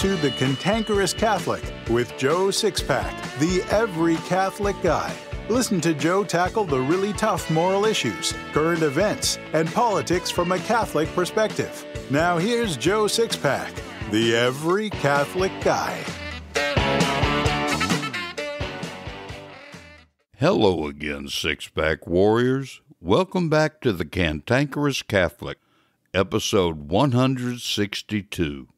To The Cantankerous Catholic with Joe Sixpack, the every Catholic guy. Listen to Joe tackle the really tough moral issues, current events, and politics from a Catholic perspective. Now here's Joe Sixpack, the every Catholic guy. Hello again, Sixpack Warriors. Welcome back to The Cantankerous Catholic, episode 162.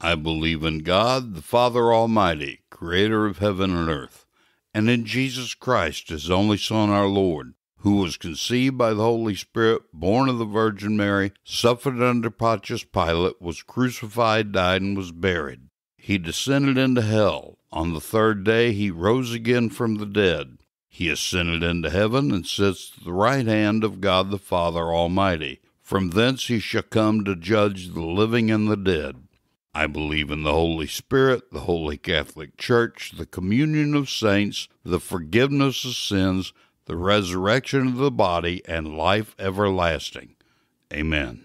I believe in God, the Father Almighty, creator of heaven and earth, and in Jesus Christ, his only Son, our Lord, who was conceived by the Holy Spirit, born of the Virgin Mary, suffered under Pontius Pilate, was crucified, died, and was buried. He descended into hell. On the third day he rose again from the dead. He ascended into heaven and sits at the right hand of God the Father Almighty. From thence he shall come to judge the living and the dead. I believe in the Holy Spirit, the Holy Catholic Church, the communion of saints, the forgiveness of sins, the resurrection of the body, and life everlasting. Amen.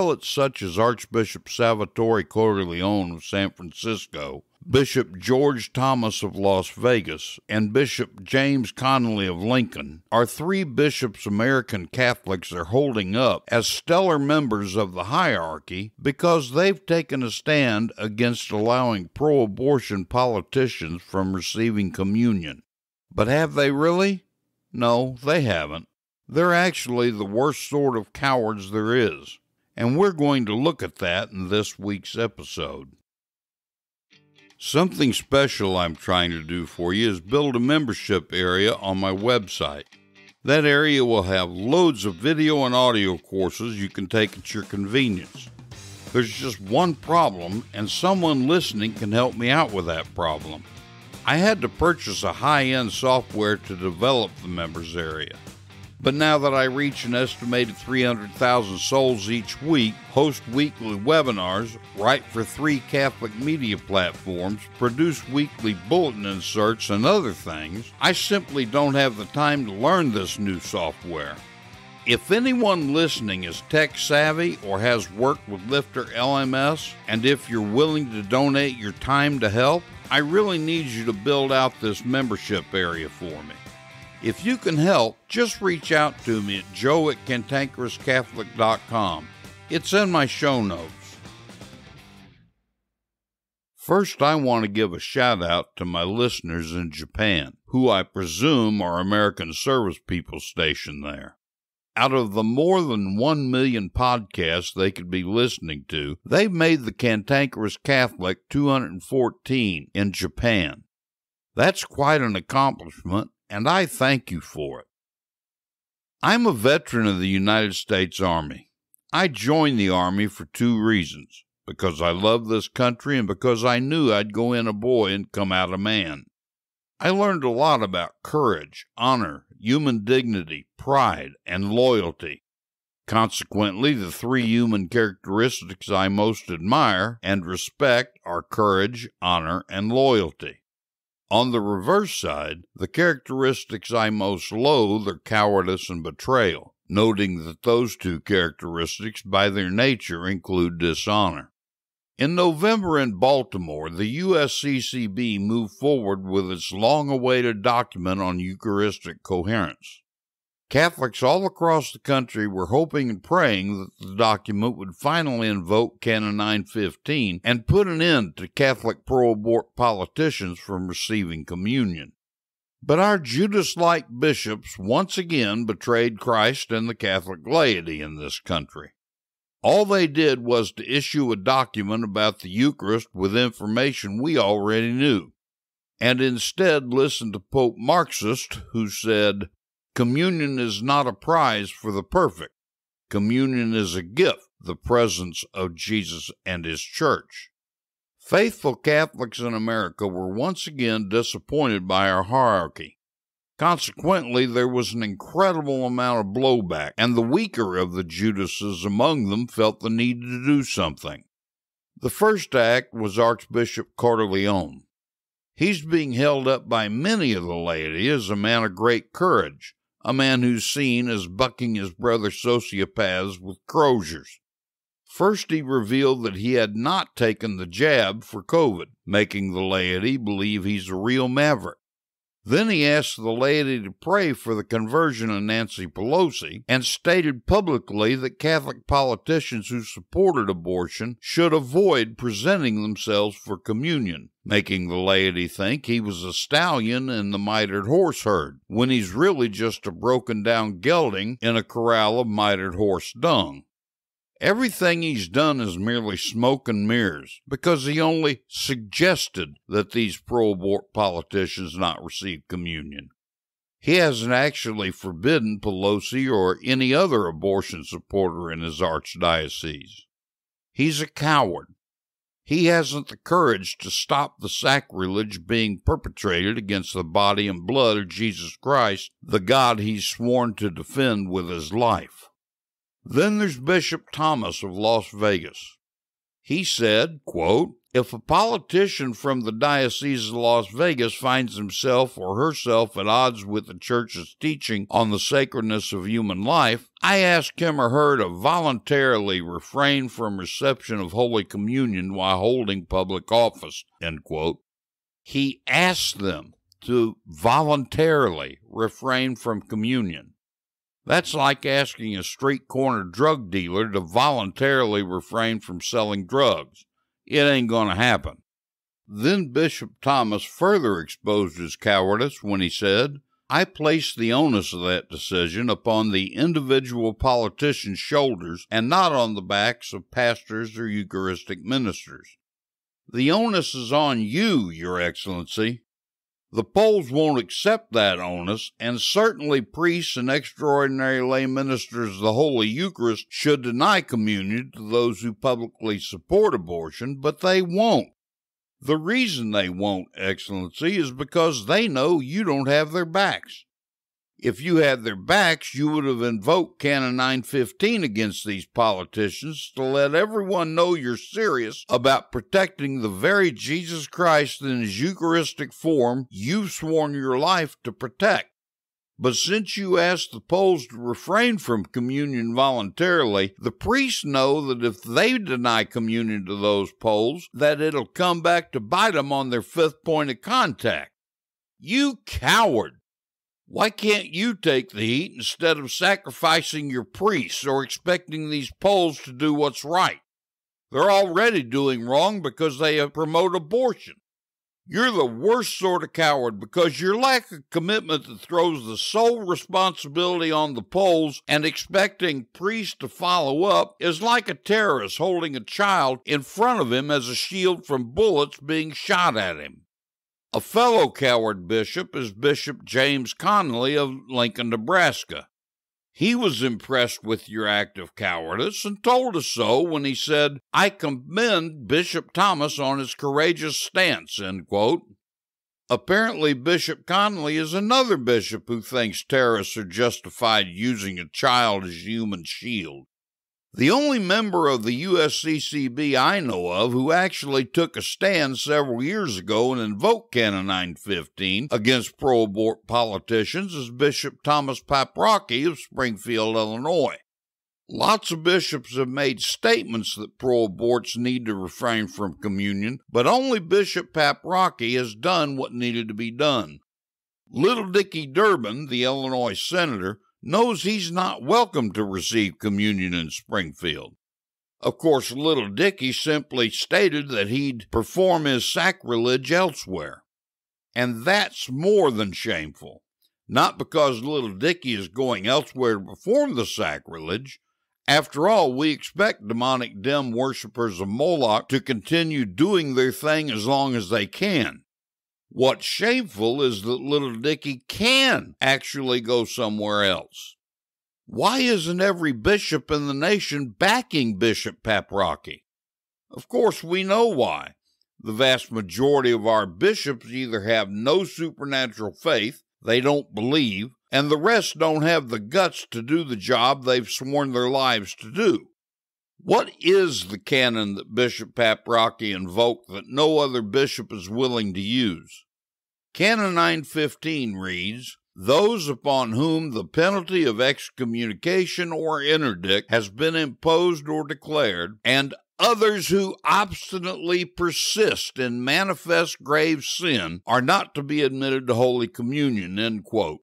Prelates such as Archbishop Salvatore Cordileone of San Francisco, Bishop George Thomas of Las Vegas, and Bishop James Conley of Lincoln are three bishops American Catholics are holding up as stellar members of the hierarchy because they've taken a stand against allowing pro abortion politicians from receiving communion. But have they really? No, they haven't. They're actually the worst sort of cowards there is and we're going to look at that in this week's episode. Something special I'm trying to do for you is build a membership area on my website. That area will have loads of video and audio courses you can take at your convenience. There's just one problem, and someone listening can help me out with that problem. I had to purchase a high end software to develop the members area. But now that I reach an estimated 300,000 souls each week, host weekly webinars, write for three Catholic media platforms, produce weekly bulletin inserts, and other things, I simply don't have the time to learn this new software. If anyone listening is tech savvy or has worked with Lifter LMS, and if you're willing to donate your time to help, I really need you to build out this membership area for me. If you can help, just reach out to me at joe at cantankerouscatholic.com. It's in my show notes. First, I want to give a shout out to my listeners in Japan, who I presume are American service people stationed there. Out of the more than 1 million podcasts they could be listening to, they've made the Cantankerous Catholic 214 in Japan. That's quite an accomplishment, and I thank you for it. I'm a veteran of the United States Army. I joined the Army for two reasons because I love this country and because I knew I'd go in a boy and come out a man. I learned a lot about courage, honor, human dignity, pride, and loyalty. Consequently, the three human characteristics I most admire and respect are courage, honor, and loyalty. On the reverse side, the characteristics I most loathe are cowardice and betrayal, noting that those two characteristics by their nature include dishonor. In November in Baltimore, the USCCB moved forward with its long awaited document on Eucharistic coherence. Catholics all across the country were hoping and praying that the document would finally invoke Canon 915 and put an end to Catholic pro abort politicians from receiving communion. But our Judas like bishops once again betrayed Christ and the Catholic laity in this country. All they did was to issue a document about the Eucharist with information we already knew, and instead listened to Pope Marxist, who said, Communion is not a prize for the perfect. Communion is a gift, the presence of Jesus and His church. Faithful Catholics in America were once again disappointed by our hierarchy. Consequently, there was an incredible amount of blowback, and the weaker of the Judases among them felt the need to do something. The first act was Archbishop Cordileone. He's being held up by many of the laity as a man of great courage, a man who's seen as bucking his brother sociopaths with croziers. First, he revealed that he had not taken the jab for COVID, making the laity believe he's a real maverick. Then he asked the laity to pray for the conversion of Nancy Pelosi and stated publicly that Catholic politicians who supported abortion should avoid presenting themselves for communion, making the laity think he was a stallion in the mitred horse herd, when he's really just a broken down gelding in a corral of mitred horse dung. Everything he's done is merely smoke and mirrors because he only suggested that these pro abort politicians not receive communion. He hasn't actually forbidden Pelosi or any other abortion supporter in his archdiocese. He's a coward. He hasn't the courage to stop the sacrilege being perpetrated against the body and blood of Jesus Christ, the God he's sworn to defend with his life. Then there's Bishop Thomas of Las Vegas. He said, quote, if a politician from the Diocese of Las Vegas finds himself or herself at odds with the Church's teaching on the sacredness of human life, I ask him or her to voluntarily refrain from reception of Holy Communion while holding public office. He asked them to voluntarily refrain from communion. That's like asking a street corner drug dealer to voluntarily refrain from selling drugs. It ain't going to happen. Then Bishop Thomas further exposed his cowardice when he said, I place the onus of that decision upon the individual politician's shoulders and not on the backs of pastors or Eucharistic ministers. The onus is on you, Your Excellency. The pols won't accept that onus, and certainly priests and extraordinary lay ministers of the Holy Eucharist should deny communion to those who publicly support abortion, but they won't. The reason they won't, Excellency, is because they know you don't have their backs. If you had their backs, you would have invoked Canon 915 against these politicians to let everyone know you're serious about protecting the very Jesus Christ in his Eucharistic form you've sworn your life to protect. But since you asked the pols to refrain from communion voluntarily, the priests know that if they deny communion to those pols, that it'll come back to bite them on their fifth point of contact. You coward! Why can't you take the heat instead of sacrificing your priests or expecting these pols to do what's right? They're already doing wrong because they promote abortion. You're the worst sort of coward because your lack of commitment that throws the sole responsibility on the pols and expecting priests to follow up is like a terrorist holding a child in front of him as a shield from bullets being shot at him. A fellow coward bishop is Bishop James Conley of Lincoln, Nebraska. He was impressed with your act of cowardice and told us so when he said, I commend Bishop Thomas on his courageous stance, end quote. Apparently, Bishop Conley is another bishop who thinks terrorists are justified using a child as human shield. The only member of the USCCB I know of who actually took a stand several years ago and invoked Canon 915 against pro abort politicians is Bishop Thomas Paprocki of Springfield, Illinois. Lots of bishops have made statements that pro aborts need to refrain from communion, but only Bishop Paprocki has done what needed to be done. Little Dicky Durbin, the Illinois senator, knows he's not welcome to receive communion in Springfield. Of course, little Dicky simply stated that he'd perform his sacrilege elsewhere. And that's more than shameful. Not because little Dicky is going elsewhere to perform the sacrilege. After all, we expect demonic dim worshippers of Moloch to continue doing their thing as long as they can. What's shameful is that little Dicky can actually go somewhere else. Why isn't every bishop in the nation backing Bishop Paprocki? Of course, we know why. The vast majority of our bishops either have no supernatural faith, they don't believe, and the rest don't have the guts to do the job they've sworn their lives to do. What is the canon that Bishop Paprocki invoked that no other bishop is willing to use? Canon 915 reads, Those upon whom the penalty of excommunication or interdict has been imposed or declared, and others who obstinately persist in manifest grave sin are not to be admitted to Holy Communion. End quote.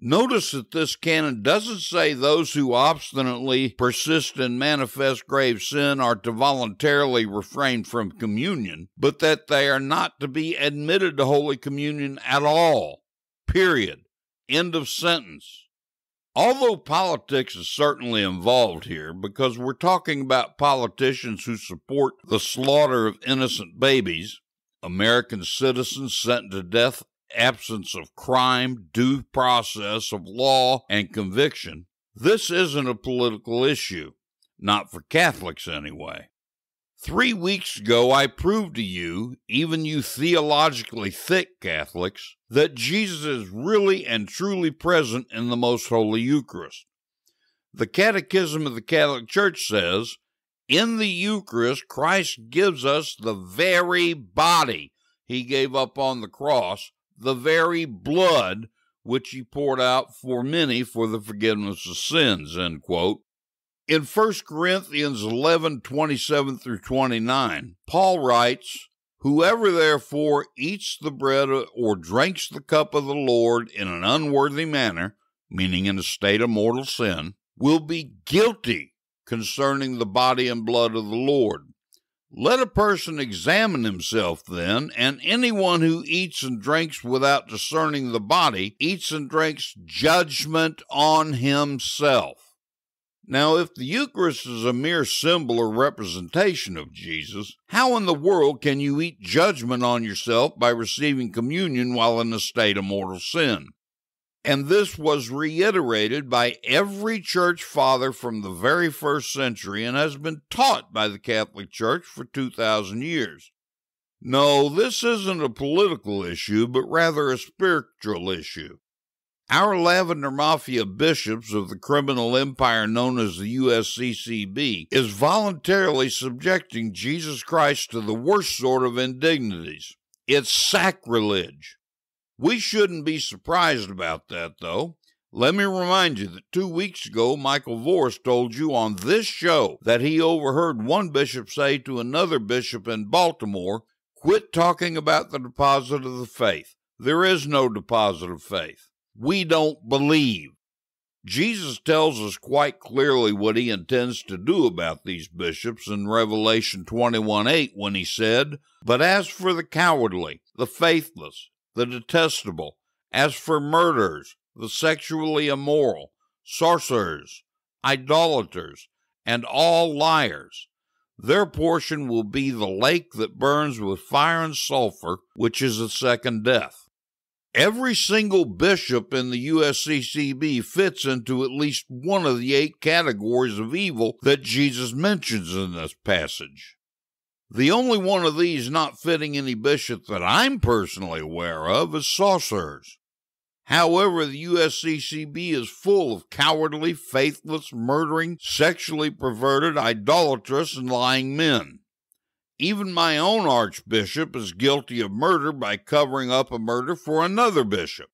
Notice that this canon doesn't say those who obstinately persist in manifest grave sin are to voluntarily refrain from communion, but that they are not to be admitted to Holy Communion at all. Period. End of sentence. Although politics is certainly involved here, because we're talking about politicians who support the slaughter of innocent babies, American citizens sent to death absence of crime, due process of law, and conviction, this isn't a political issue. Not for Catholics, anyway. Three weeks ago, I proved to you, even you theologically thick Catholics, that Jesus is really and truly present in the Most Holy Eucharist. The Catechism of the Catholic Church says, In the Eucharist, Christ gives us the very body he gave up on the cross the very blood which he poured out for many for the forgiveness of sins. End quote. In 1 Corinthians 11 27 through 29, Paul writes, Whoever therefore eats the bread or drinks the cup of the Lord in an unworthy manner, meaning in a state of mortal sin, will be guilty concerning the body and blood of the Lord. Let a person examine himself then, and anyone who eats and drinks without discerning the body eats and drinks judgment on himself. Now, if the Eucharist is a mere symbol or representation of Jesus, how in the world can you eat judgment on yourself by receiving communion while in a state of mortal sin? And this was reiterated by every church father from the very first century and has been taught by the Catholic Church for 2,000 years. No, this isn't a political issue, but rather a spiritual issue. Our Lavender Mafia bishops of the criminal empire known as the USCCB is voluntarily subjecting Jesus Christ to the worst sort of indignities. It's sacrilege. We shouldn't be surprised about that, though. Let me remind you that two weeks ago, Michael Voris told you on this show that he overheard one bishop say to another bishop in Baltimore, Quit talking about the deposit of the faith. There is no deposit of faith. We don't believe. Jesus tells us quite clearly what he intends to do about these bishops in Revelation 21 8 when he said, But as for the cowardly, the faithless, the detestable. As for murderers, the sexually immoral, sorcerers, idolaters, and all liars, their portion will be the lake that burns with fire and sulfur, which is the second death. Every single bishop in the USCCB fits into at least one of the eight categories of evil that Jesus mentions in this passage. The only one of these not fitting any bishop that I'm personally aware of is Saucers. However, the USCCB is full of cowardly, faithless, murdering, sexually perverted, idolatrous, and lying men. Even my own archbishop is guilty of murder by covering up a murder for another bishop.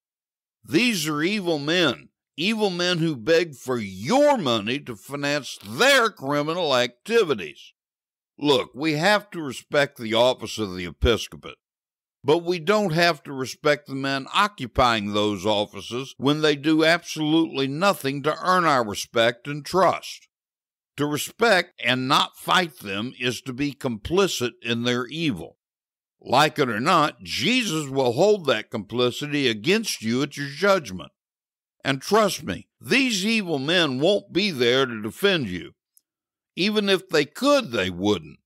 These are evil men, evil men who beg for your money to finance their criminal activities. Look, we have to respect the office of the episcopate, but we don't have to respect the men occupying those offices when they do absolutely nothing to earn our respect and trust. To respect and not fight them is to be complicit in their evil. Like it or not, Jesus will hold that complicity against you at your judgment. And trust me, these evil men won't be there to defend you. Even if they could, they wouldn't.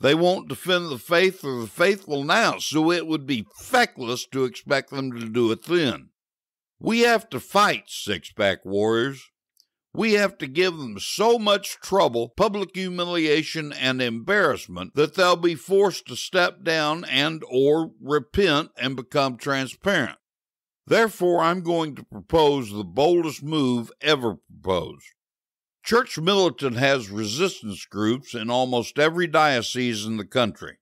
They won't defend the faith or the faithful now, so it would be feckless to expect them to do it then. We have to fight, six pack warriors. We have to give them so much trouble, public humiliation, and embarrassment that they'll be forced to step down and or repent and become transparent. Therefore, I'm going to propose the boldest move ever proposed. Church Militant has resistance groups in almost every diocese in the country.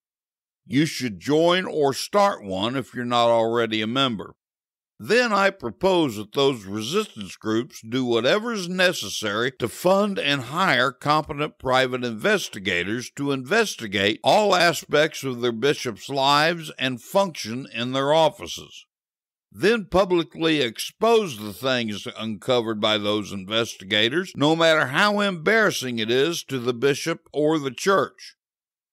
You should join or start one if you're not already a member. Then I propose that those resistance groups do whatever is necessary to fund and hire competent private investigators to investigate all aspects of their bishops' lives and function in their offices then publicly expose the things uncovered by those investigators, no matter how embarrassing it is to the bishop or the church.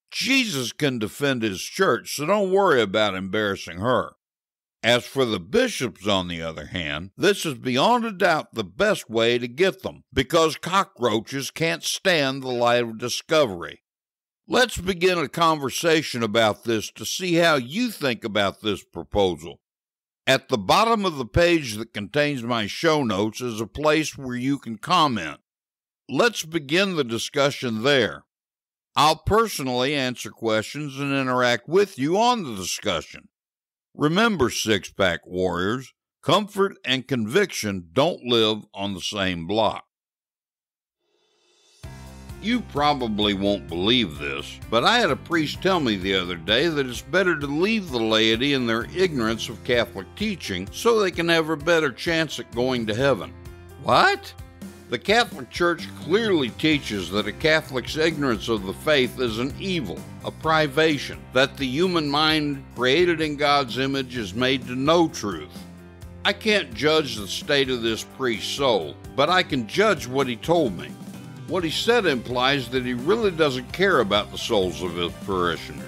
Jesus can defend his church, so don't worry about embarrassing her. As for the bishops, on the other hand, this is beyond a doubt the best way to get them, because cockroaches can't stand the light of discovery. Let's begin a conversation about this to see how you think about this proposal. At the bottom of the page that contains my show notes is a place where you can comment. Let's begin the discussion there. I'll personally answer questions and interact with you on the discussion. Remember, Six Pack Warriors, comfort and conviction don't live on the same block. You probably won't believe this, but I had a priest tell me the other day that it's better to leave the laity in their ignorance of Catholic teaching so they can have a better chance at going to heaven. What? The Catholic Church clearly teaches that a Catholic's ignorance of the faith is an evil, a privation, that the human mind created in God's image is made to know truth. I can't judge the state of this priest's soul, but I can judge what he told me. What he said implies that he really doesn't care about the souls of his parishioners.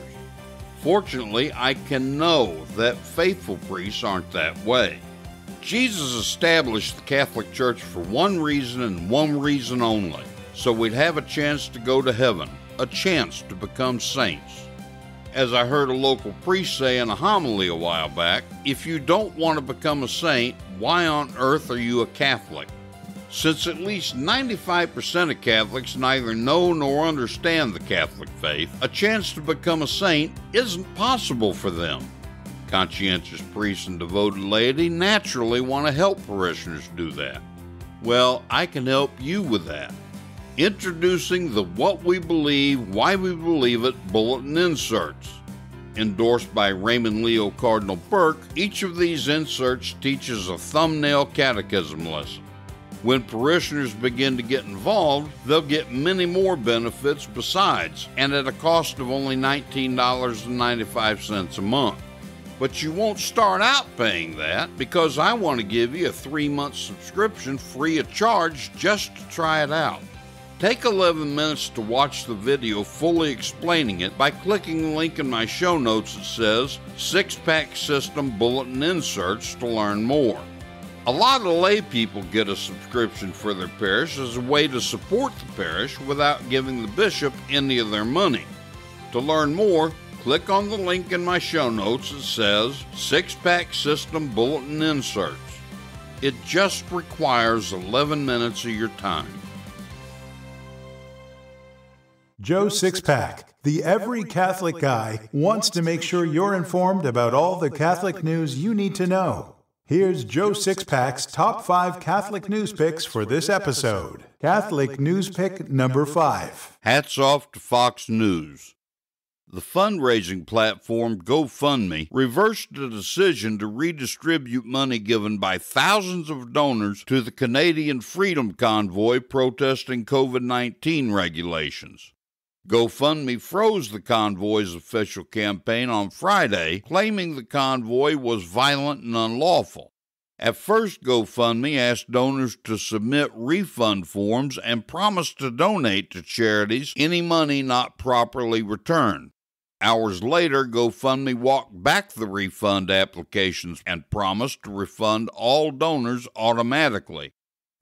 Fortunately, I can know that faithful priests aren't that way. Jesus established the Catholic Church for one reason and one reason only so we'd have a chance to go to heaven, a chance to become saints. As I heard a local priest say in a homily a while back, if you don't want to become a saint, why on earth are you a Catholic? Since at least 95% of Catholics neither know nor understand the Catholic faith, a chance to become a saint isn't possible for them. Conscientious priests and devoted laity naturally want to help parishioners do that. Well, I can help you with that. Introducing the What We Believe, Why We Believe It bulletin inserts. Endorsed by Raymond Leo Cardinal Burke, each of these inserts teaches a thumbnail catechism lesson. When parishioners begin to get involved, they'll get many more benefits besides, and at a cost of only $19.95 a month. But you won't start out paying that because I want to give you a three month subscription free of charge just to try it out. Take 11 minutes to watch the video fully explaining it by clicking the link in my show notes that says Six Pack System Bulletin Inserts to learn more. A lot of lay people get a subscription for their parish as a way to support the parish without giving the bishop any of their money. To learn more, click on the link in my show notes that says Six Pack System Bulletin Inserts. It just requires 11 minutes of your time. Joe Sixpack, The Every Catholic Guy wants to make sure you're informed about all the Catholic news you need to know. Here's Joe Sixpack's top five Catholic news picks for this episode. Catholic news pick number five. Hats off to Fox News. The fundraising platform GoFundMe reversed a decision to redistribute money given by thousands of donors to the Canadian Freedom Convoy protesting COVID 19 regulations. GoFundMe froze the convoy's official campaign on Friday, claiming the convoy was violent and unlawful. At first, GoFundMe asked donors to submit refund forms and promised to donate to charities any money not properly returned. Hours later, GoFundMe walked back the refund applications and promised to refund all donors automatically.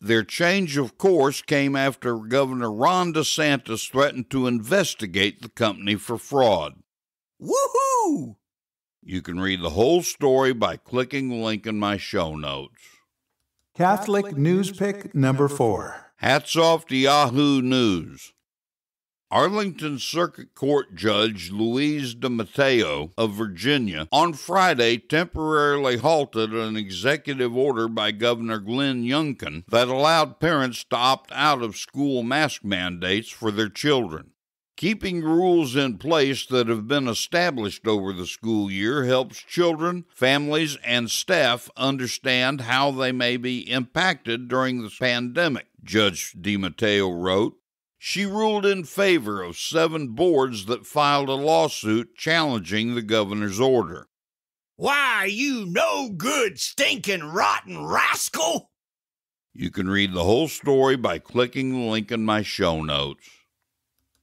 Their change of course came after Governor Ron DeSantis threatened to investigate the company for fraud. Woohoo! You can read the whole story by clicking the link in my show notes. Catholic news pick number four. Hats off to Yahoo News. Arlington Circuit Court Judge Louise DiMatteo of Virginia on Friday temporarily halted an executive order by Governor Glenn Youngkin that allowed parents to opt out of school mask mandates for their children. Keeping rules in place that have been established over the school year helps children, families, and staff understand how they may be impacted during the pandemic, Judge DiMatteo wrote. She ruled in favor of seven boards that filed a lawsuit challenging the governor's order. Why, you no good, stinking, rotten rascal! You can read the whole story by clicking the link in my show notes.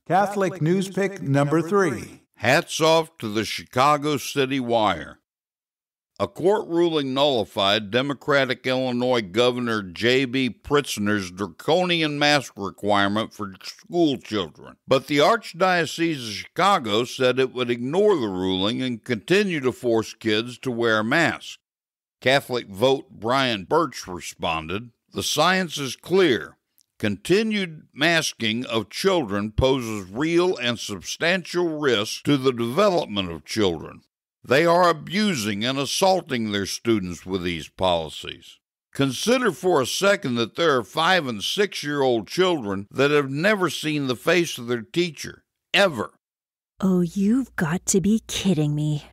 Catholic news pick number three. Hats off to the Chicago City Wire. A court ruling nullified Democratic Illinois Governor J.B. Pritzker's draconian mask requirement for school children, but the Archdiocese of Chicago said it would ignore the ruling and continue to force kids to wear masks. Catholic Vote Brian Burch responded The science is clear. Continued masking of children poses real and substantial risk to the development of children. They are abusing and assaulting their students with these policies. Consider for a second that there are five and six year old children that have never seen the face of their teacher, ever. Oh, you've got to be kidding me.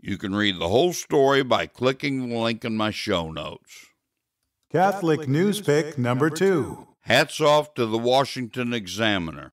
You can read the whole story by clicking the link in my show notes. Catholic news pick number two. Hats off to the Washington Examiner.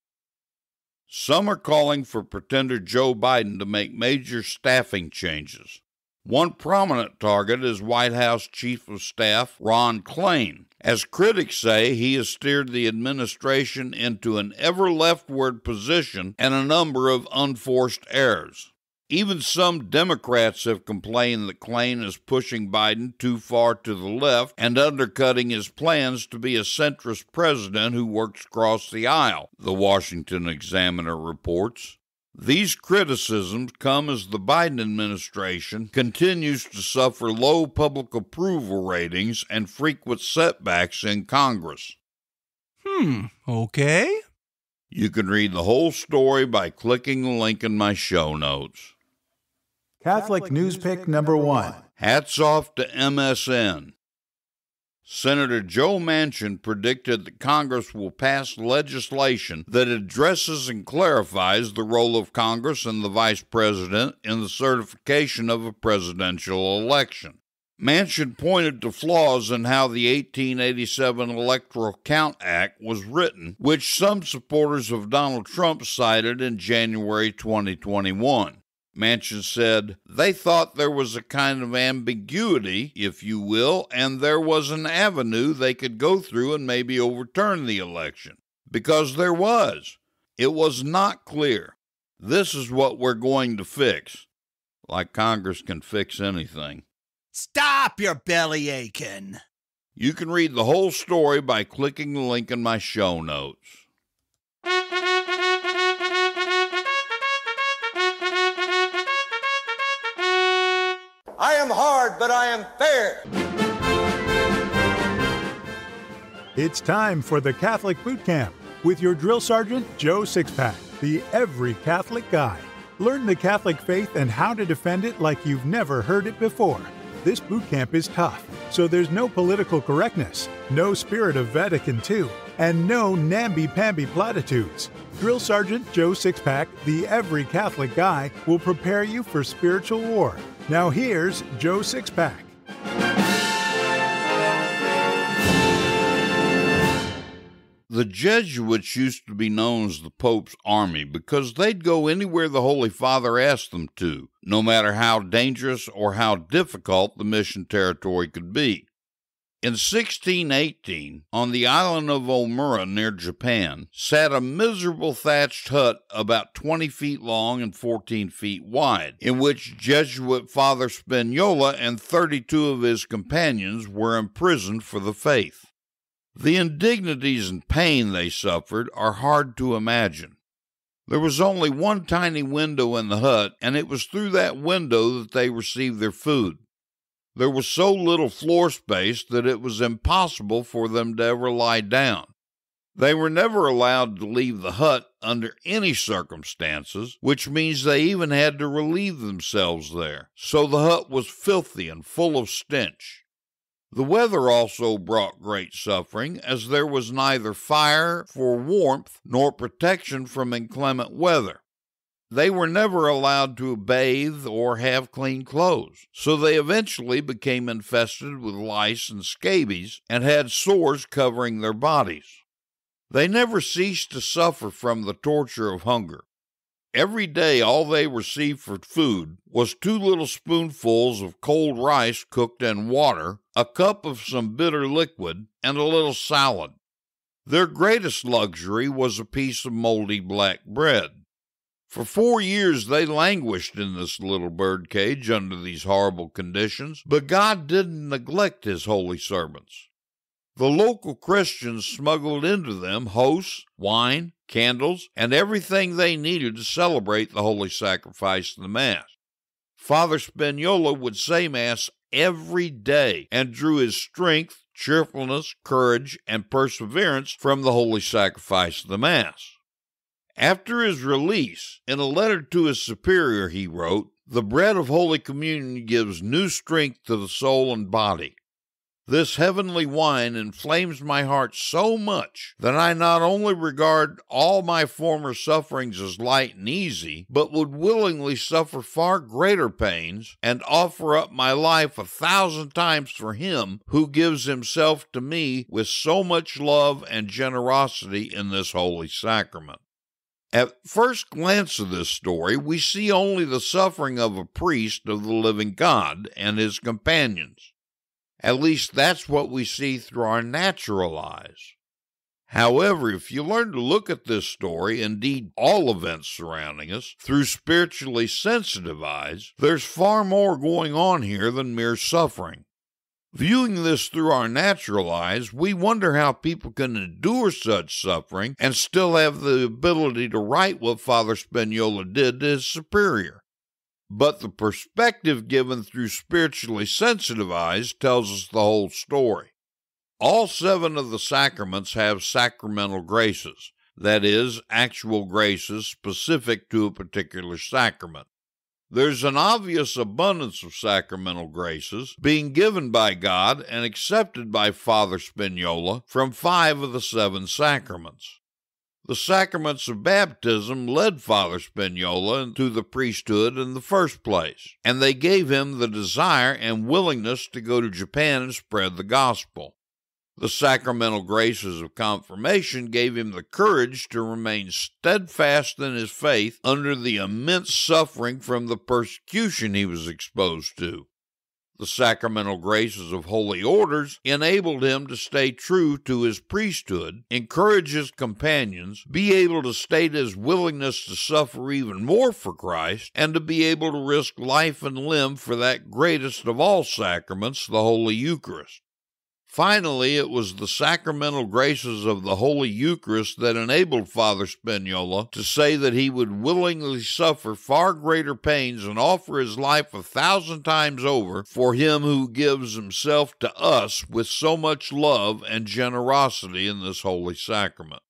Some are calling for pretender Joe Biden to make major staffing changes. One prominent target is White House Chief of Staff Ron Klain. As critics say, he has steered the administration into an ever leftward position and a number of unforced errors. Even some Democrats have complained that Klain is pushing Biden too far to the left and undercutting his plans to be a centrist president who works across the aisle, the Washington Examiner reports. These criticisms come as the Biden administration continues to suffer low public approval ratings and frequent setbacks in Congress. Hmm, okay. You can read the whole story by clicking the link in my show notes. Catholic news pick number one. Hats off to MSN. Senator Joe Manchin predicted that Congress will pass legislation that addresses and clarifies the role of Congress and the Vice President in the certification of a presidential election. Manchin pointed to flaws in how the 1887 Electoral Count Act was written, which some supporters of Donald Trump cited in January 2021. Manchin said they thought there was a kind of ambiguity, if you will, and there was an avenue they could go through and maybe overturn the election. Because there was. It was not clear. This is what we're going to fix. Like Congress can fix anything. Stop your belly aching. You can read the whole story by clicking the link in my show notes. I am hard, but I am fair. It's time for the Catholic Boot Camp with your drill sergeant, Joe Sixpack. the Every Catholic Guy. Learn the Catholic faith and how to defend it like you've never heard it before. This boot camp is tough, so there's no political correctness, no spirit of Vatican II, and no namby-pamby platitudes. Drill Sergeant Joe Sixpack, the Every Catholic Guy, will prepare you for spiritual war. Now here's Joe Sixpack. The Jesuits used to be known as the Pope's Army because they'd go anywhere the Holy Father asked them to, no matter how dangerous or how difficult the mission territory could be. In 1618, on the island of Omura near Japan, sat a miserable thatched hut about 20 feet long and 14 feet wide, in which Jesuit Father Spagnola and 32 of his companions were imprisoned for the faith. The indignities and pain they suffered are hard to imagine. There was only one tiny window in the hut, and it was through that window that they received their food. There was so little floor space that it was impossible for them to ever lie down. They were never allowed to leave the hut under any circumstances, which means they even had to relieve themselves there, so the hut was filthy and full of stench. The weather also brought great suffering, as there was neither fire for warmth nor protection from inclement weather. They were never allowed to bathe or have clean clothes, so they eventually became infested with lice and scabies and had sores covering their bodies. They never ceased to suffer from the torture of hunger. Every day, all they received for food was two little spoonfuls of cold rice cooked in water, a cup of some bitter liquid, and a little salad. Their greatest luxury was a piece of moldy black bread. For four years they languished in this little bird cage under these horrible conditions, but God didn't neglect his holy servants. The local Christians smuggled into them hosts, wine, candles, and everything they needed to celebrate the holy sacrifice of the Mass. Father Spagnola would say Mass every day and drew his strength, cheerfulness, courage, and perseverance from the holy sacrifice of the Mass. After his release, in a letter to his superior, he wrote, The bread of Holy Communion gives new strength to the soul and body. This heavenly wine inflames my heart so much that I not only regard all my former sufferings as light and easy, but would willingly suffer far greater pains and offer up my life a thousand times for Him who gives Himself to me with so much love and generosity in this holy sacrament. At first glance of this story, we see only the suffering of a priest of the living God and his companions. At least that's what we see through our natural eyes. However, if you learn to look at this story, indeed all events surrounding us, through spiritually sensitive eyes, there's far more going on here than mere suffering. Viewing this through our natural eyes, we wonder how people can endure such suffering and still have the ability to write what Father Spagnola did to his superior. But the perspective given through spiritually sensitive eyes tells us the whole story. All seven of the sacraments have sacramental graces, that is, actual graces specific to a particular sacrament. There's an obvious abundance of sacramental graces being given by God and accepted by Father Spagnola from five of the seven sacraments. The sacraments of baptism led Father Spagnola into the priesthood in the first place, and they gave him the desire and willingness to go to Japan and spread the gospel. The sacramental graces of confirmation gave him the courage to remain steadfast in his faith under the immense suffering from the persecution he was exposed to. The sacramental graces of holy orders enabled him to stay true to his priesthood, encourage his companions, be able to state his willingness to suffer even more for Christ, and to be able to risk life and limb for that greatest of all sacraments, the Holy Eucharist. Finally, it was the sacramental graces of the Holy Eucharist that enabled Father Spagnola to say that he would willingly suffer far greater pains and offer his life a thousand times over for him who gives himself to us with so much love and generosity in this holy sacrament.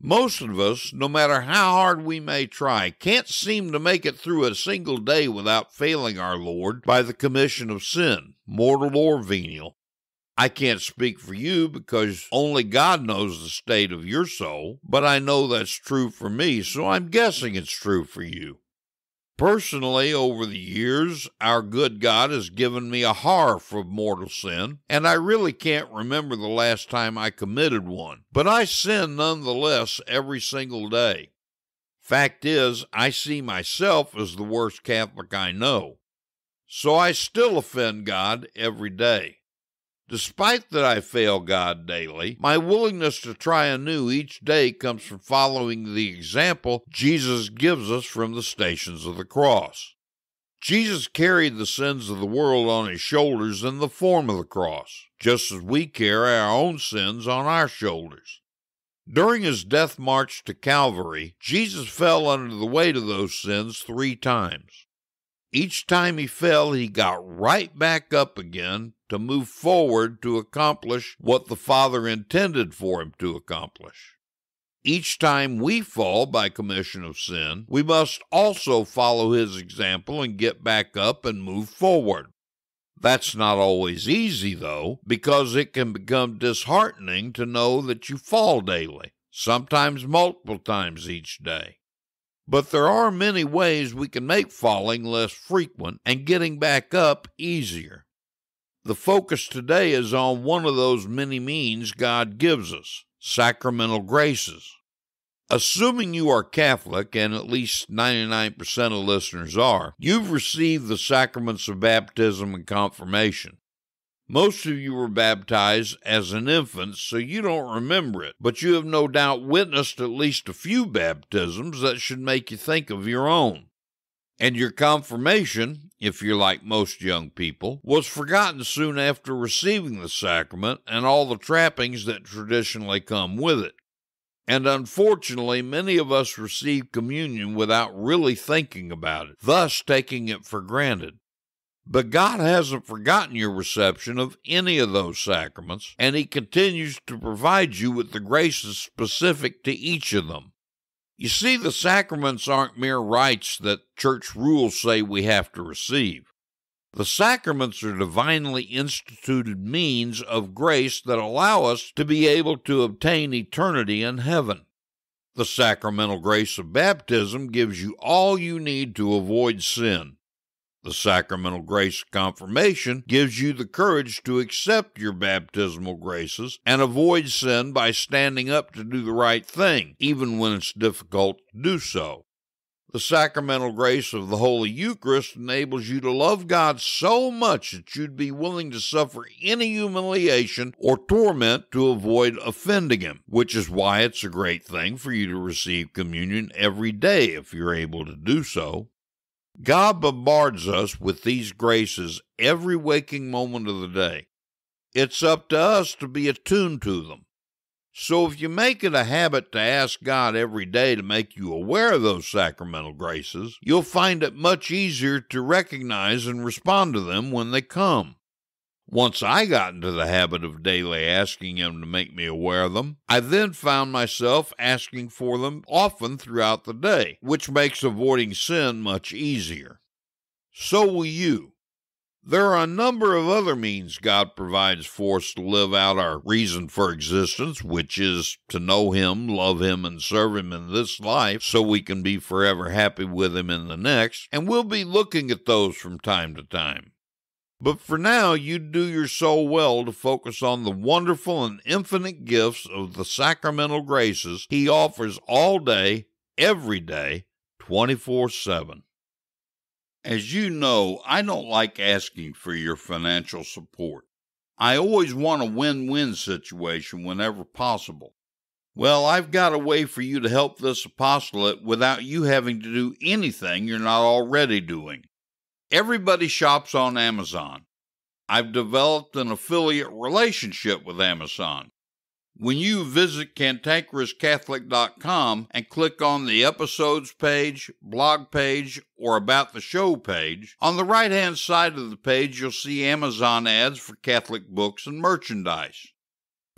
Most of us, no matter how hard we may try, can't seem to make it through a single day without failing our Lord by the commission of sin, mortal or venial. I can't speak for you because only God knows the state of your soul, but I know that's true for me, so I'm guessing it's true for you. Personally, over the years, our good God has given me a horror for mortal sin, and I really can't remember the last time I committed one, but I sin nonetheless every single day. Fact is, I see myself as the worst Catholic I know, so I still offend God every day. Despite that I fail God daily, my willingness to try anew each day comes from following the example Jesus gives us from the stations of the cross. Jesus carried the sins of the world on his shoulders in the form of the cross, just as we carry our own sins on our shoulders. During his death march to Calvary, Jesus fell under the weight of those sins three times. Each time he fell, he got right back up again to move forward to accomplish what the Father intended for him to accomplish. Each time we fall by commission of sin, we must also follow his example and get back up and move forward. That's not always easy, though, because it can become disheartening to know that you fall daily, sometimes multiple times each day. But there are many ways we can make falling less frequent and getting back up easier. The focus today is on one of those many means God gives us sacramental graces. Assuming you are Catholic, and at least 99% of listeners are, you've received the sacraments of baptism and confirmation. Most of you were baptized as an infant, so you don't remember it, but you have no doubt witnessed at least a few baptisms that should make you think of your own. And your confirmation, if you're like most young people, was forgotten soon after receiving the sacrament and all the trappings that traditionally come with it. And unfortunately, many of us receive communion without really thinking about it, thus taking it for granted. But God hasn't forgotten your reception of any of those sacraments, and He continues to provide you with the graces specific to each of them. You see, the sacraments aren't mere rites that church rules say we have to receive. The sacraments are divinely instituted means of grace that allow us to be able to obtain eternity in heaven. The sacramental grace of baptism gives you all you need to avoid sin. The sacramental grace of confirmation gives you the courage to accept your baptismal graces and avoid sin by standing up to do the right thing, even when it's difficult to do so. The sacramental grace of the Holy Eucharist enables you to love God so much that you'd be willing to suffer any humiliation or torment to avoid offending Him, which is why it's a great thing for you to receive communion every day if you're able to do so. God bombards us with these graces every waking moment of the day. It's up to us to be attuned to them. So if you make it a habit to ask God every day to make you aware of those sacramental graces, you'll find it much easier to recognize and respond to them when they come. Once I got into the habit of daily asking Him to make me aware of them, I then found myself asking for them often throughout the day, which makes avoiding sin much easier. So will you. There are a number of other means God provides for us to live out our reason for existence, which is to know Him, love Him, and serve Him in this life so we can be forever happy with Him in the next, and we'll be looking at those from time to time. But for now, you do your soul well to focus on the wonderful and infinite gifts of the sacramental graces He offers all day, every day, 24 7. As you know, I don't like asking for your financial support. I always want a win win situation whenever possible. Well, I've got a way for you to help this apostolate without you having to do anything you're not already doing. Everybody shops on Amazon. I've developed an affiliate relationship with Amazon. When you visit cantankerouscatholic.com and click on the episodes page, blog page, or about the show page, on the right hand side of the page you'll see Amazon ads for Catholic books and merchandise.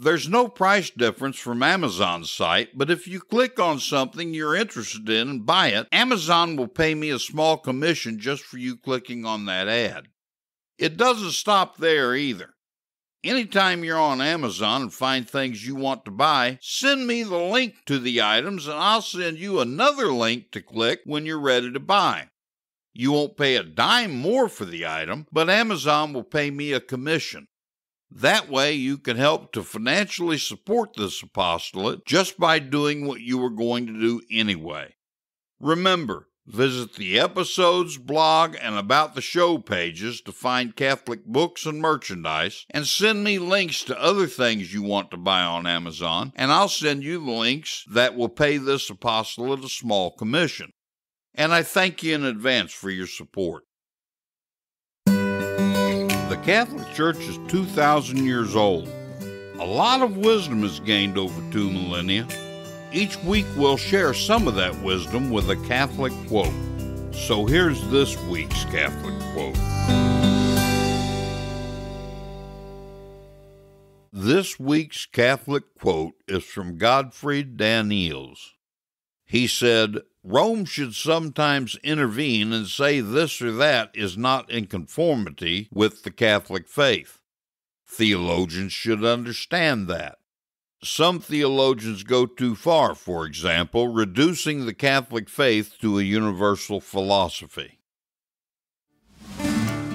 There's no price difference from Amazon's site, but if you click on something you're interested in and buy it, Amazon will pay me a small commission just for you clicking on that ad. It doesn't stop there either. Anytime you're on Amazon and find things you want to buy, send me the link to the items and I'll send you another link to click when you're ready to buy. You won't pay a dime more for the item, but Amazon will pay me a commission. That way, you can help to financially support this apostolate just by doing what you were going to do anyway. Remember, visit the episodes, blog, and about the show pages to find Catholic books and merchandise, and send me links to other things you want to buy on Amazon, and I'll send you the links that will pay this apostolate a small commission. And I thank you in advance for your support. The Catholic Church is 2,000 years old. A lot of wisdom is gained over two millennia. Each week we'll share some of that wisdom with a Catholic quote. So here's this week's Catholic quote. This week's Catholic quote is from Godfried Danneels. He said, Rome should sometimes intervene and say this or that is not in conformity with the Catholic faith. Theologians should understand that. Some theologians go too far, for example, reducing the Catholic faith to a universal philosophy.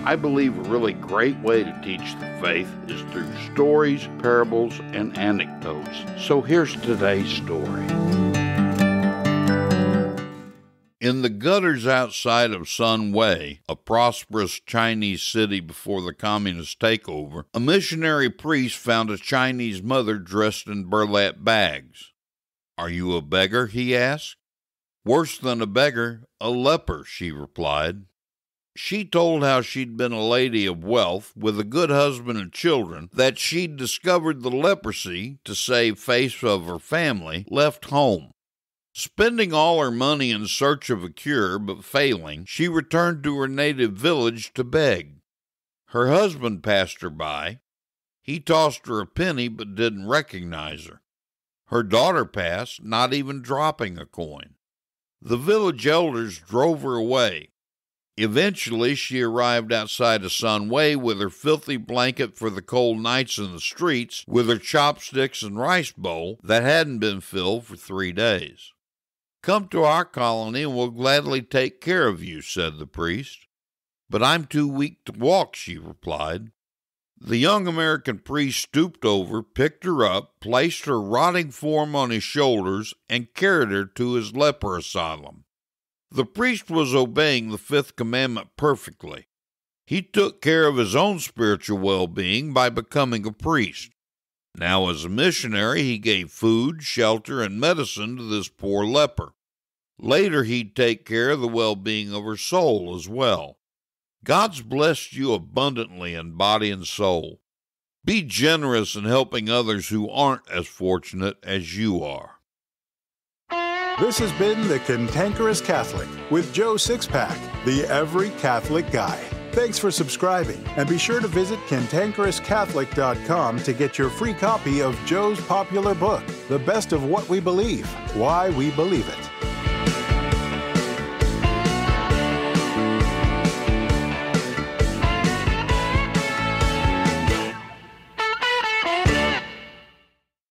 I believe a really great way to teach the faith is through stories, parables, and anecdotes. So here's today's story. In the gutters outside of Sun Wei, a prosperous Chinese city before the communist takeover, a missionary priest found a Chinese mother dressed in burlap bags. Are you a beggar? he asked. Worse than a beggar, a leper, she replied. She told how she'd been a lady of wealth with a good husband and children, that she'd discovered the leprosy to save face of her family, left home. Spending all her money in search of a cure, but failing, she returned to her native village to beg. Her husband passed her by. He tossed her a penny, but didn't recognize her. Her daughter passed, not even dropping a coin. The village elders drove her away. Eventually, she arrived outside of Sun Wei with her filthy blanket for the cold nights in the streets, with her chopsticks and rice bowl that hadn't been filled for three days. Come to our colony and we'll gladly take care of you, said the priest. But I'm too weak to walk, she replied. The young American priest stooped over, picked her up, placed her rotting form on his shoulders, and carried her to his leper asylum. The priest was obeying the fifth commandment perfectly. He took care of his own spiritual well being by becoming a priest. Now, as a missionary, he gave food, shelter, and medicine to this poor leper. Later, he'd take care of the well being of her soul as well. God's blessed you abundantly in body and soul. Be generous in helping others who aren't as fortunate as you are. This has been The Cantankerous Catholic with Joe Sixpack, the Every Catholic Guy. Thanks for subscribing, and be sure to visit cantankerouscatholic.com to get your free copy of Joe's popular book, The Best of What We Believe Why We Believe It.